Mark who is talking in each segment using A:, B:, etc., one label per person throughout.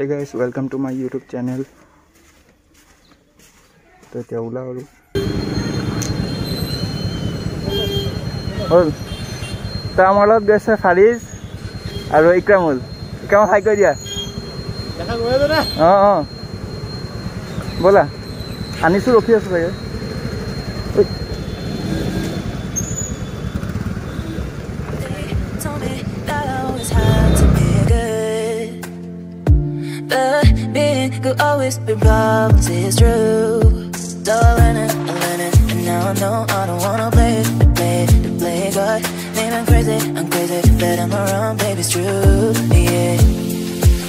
A: Hey guys, welcome to my YouTube channel. তো এতিয়া ওলাওঁ আৰু হ'ল তই আমাৰ গৈছে ফাৰিজ আৰু ইক্ৰামুল ইক্ৰামুল হাই কৰি দিয়া অঁ অঁ ব'লা আনিছোঁ ৰখি আছোঁ চাগে
B: always been problems, it's true. So I learned it, I learned it, and now I know I don't wanna play it, to play it, to play God. Maybe I'm crazy, I'm crazy, but I'm around, baby, it's true, yeah.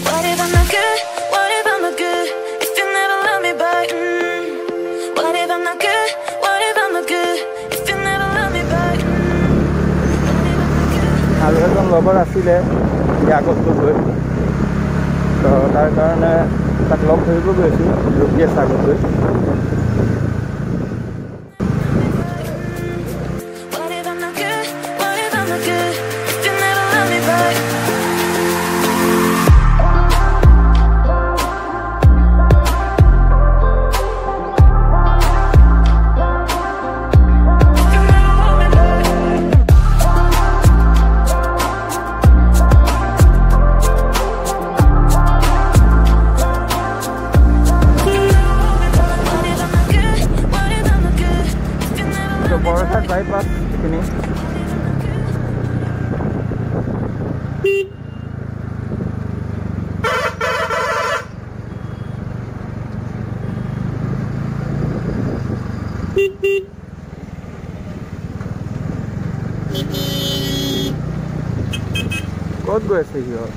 B: What if I'm not good? What if I'm not good? If you never love me back, mm. What if I'm not good? What if I'm not good? If you never love me back, mm.
A: আৰু এজন লগৰ আছিলে ইয়াৰ আগত গৈ তো তাৰ কাৰণে তাক লগ ধৰিব গৈছোঁ ৰখি আছে আগত গৈ ক'ত গৈ আছে সিহঁত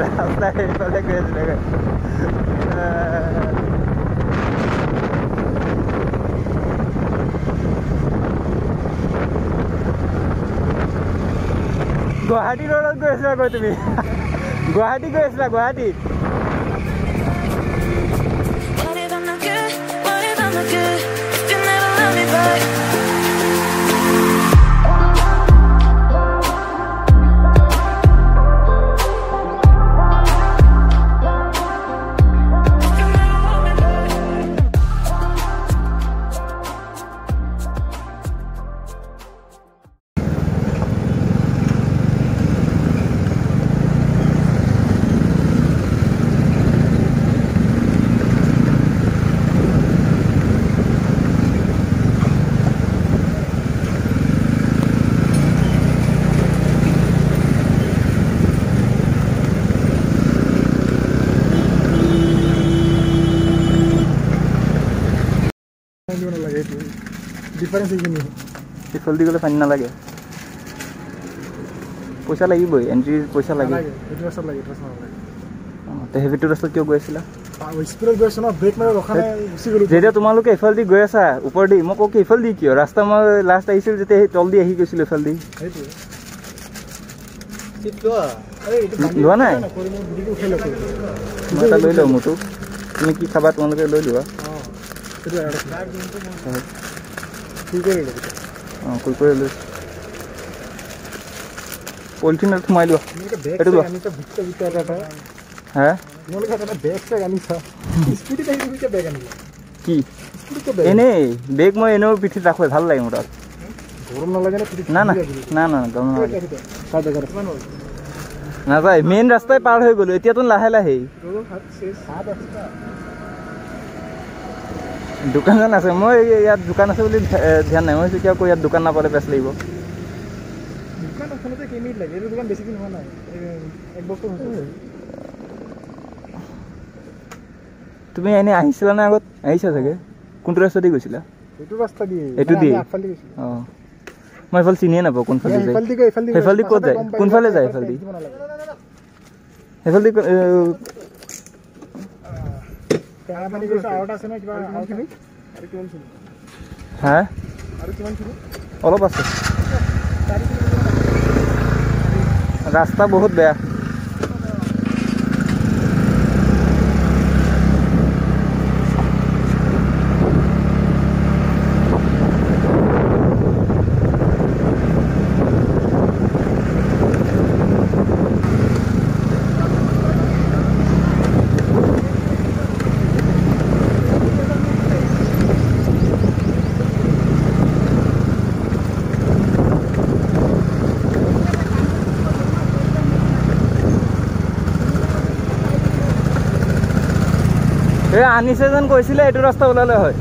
A: ৰাস্তা সেইফালে গৈ আছিলে গুৱাহাটী ৰোডত গৈ আছিলা গৈ তুমি গুৱাহাটী গৈ আছিলা গুৱাহাটীত
B: What
C: ডিফাৰেঞ্চ এইখিনি
A: সিফাল দি গ'লে পানী নালাগে। পইচা লাগিবই এণ্ট্ৰিৰ পইচা লাগে।
C: এইটো ৰাস্তাত লাগে এইটো ৰাস্তাত নালাগে।
A: অঁ, হেভিটো ৰাস্তাত কিয় গৈ আছিলা? যেতিয়া তোমালোকে এইফালে দি গৈ আছা ওপৰ দি মই কওঁ কি এইফালে দি কিয়? ৰাস্তা মই লাষ্ট আহিছিল যেতিয়া সেই তল দি আহি গৈছিলোঁ এইফালে দি
C: সেইটোৱে এই, এইটো বান্ধি
A: লোৱা নাই?
C: মই
A: এটা লৈ লওঁ মোৰটো। তুমি কি খাবা তোমালোকে লৈ লোৱা।
C: অঁ
A: কুৰকুৰে লৈ পলিথিনত সোমাই লোৱা এইটো লোৱা। হে কি এনেই বেগ মই এনেও পিঠিত ৰাখোঁ ভাল লাগে মোৰ তাত
C: নে
A: না নাযায় মেইন ৰাস্তাই পাৰ হৈ গ'লো এতিয়াতো লাহে লাহেই দোকানখন আছে। মই ইয়াত দোকান আছে বুলি ধ্যান নাই। মই ভাবিছোঁ কিয় আকৌ ইয়াত দোকান নাপালে পেচ লাগিব।
C: দোকান এখনতে কেইমিনিট লাগে এইটো দোকান বেছি দিন হোৱা নাই। এই এক বছৰ হৈছে।
A: তুমি এনেই আহিছিলা নে আগত? আহিছা চাগে। কোনটো ৰাস্তা দি গৈছিলা?
C: এইটো ৰাস্তা
A: এইটো। অঁ। মই এইফালে চিনিয়ে নাপাওঁ কোনফালে যায়।
C: এইফালে দি গৈ এইফালে দি গৈ
A: সেইফালে দি ক'ত যায়? কোনফালে যায়
C: এইফালে
A: এইফালে হা
C: আৰু কিমান খিনি?
A: অলপ আছে? ৰাস্তা বহুত বেয়া এই আনিছে যেন কৈছিলে এইটো ৰাস্তা ওলালে হয়।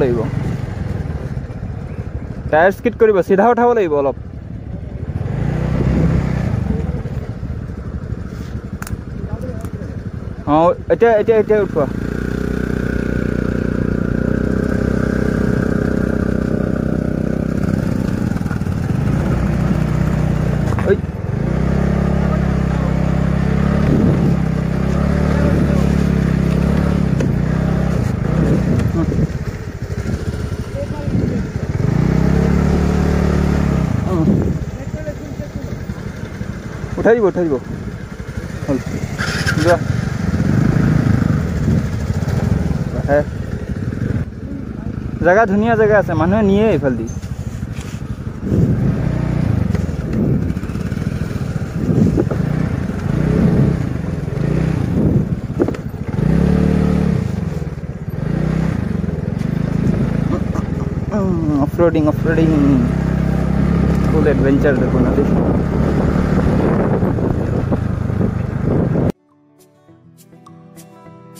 A: লাগিব। টায়াৰ স্কিড কৰিব চিধা উঠাব লাগিব অলপ। অঁ এতিয়া এতিয়া এতিয়া উঠোৱা। উঠাই দিব উঠাই দিব হ'ল যোৱা আহে জেগা ধুনীয়া জেগা আছে মানুহে নিয়ে এইফালেদি off roading off roading full adventure দেখুন আদি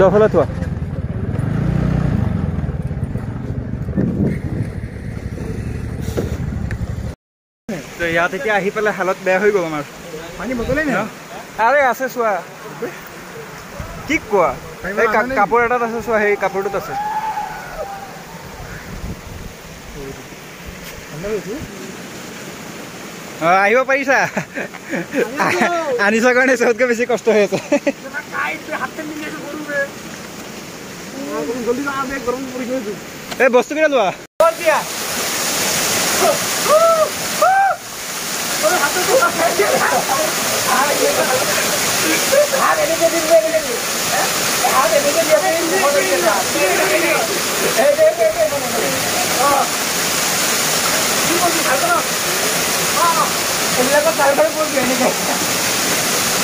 A: অ ভিতৰ ফালে থোৱা তো ইয়াত এতিয়া আহি পেলাই হালত বেয়া হৈ গ'ল আমাৰ।
D: পানী বটলেই নাই
A: আৰে আছে চোৱা। কি কোৱা?
D: পাৰিব
A: এই কা-
D: আনা নে?
A: কাপোৰ এটাত আছে চোৱা সেই কাপোৰটোত আছে।
D: ঠাণ্ডা হৈছো
A: অ, আহিব পাৰিছা? আনিছা। কাৰণে চবতকৈ বেছি কষ্ট হৈ আছে।
D: এ বস্তু কেইটা লোৱা। এইবিলাকৰ কৰি
A: এনেকৈ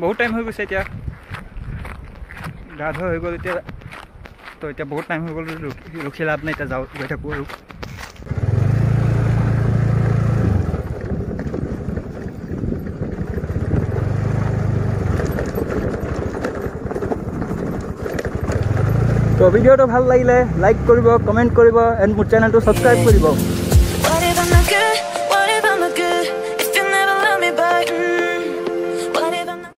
A: বহুত টাইম হৈ গৈছে এতিয়া। গা ধোৱা হৈ গ'ল এতিয়া। তো এতিয়া বহুত টাইম হৈ গ'ল ৰখি- লাভ নাই এতিয়া যাওঁ গৈ থাকোঁ আৰু। তো ভিডিঅ'টো ভাল লাগিলে লাইক কৰিব কমেণ্ট কৰিব এণ্ড মোৰ চেনেলটো ছাবস্ক্ৰাইব কৰিব।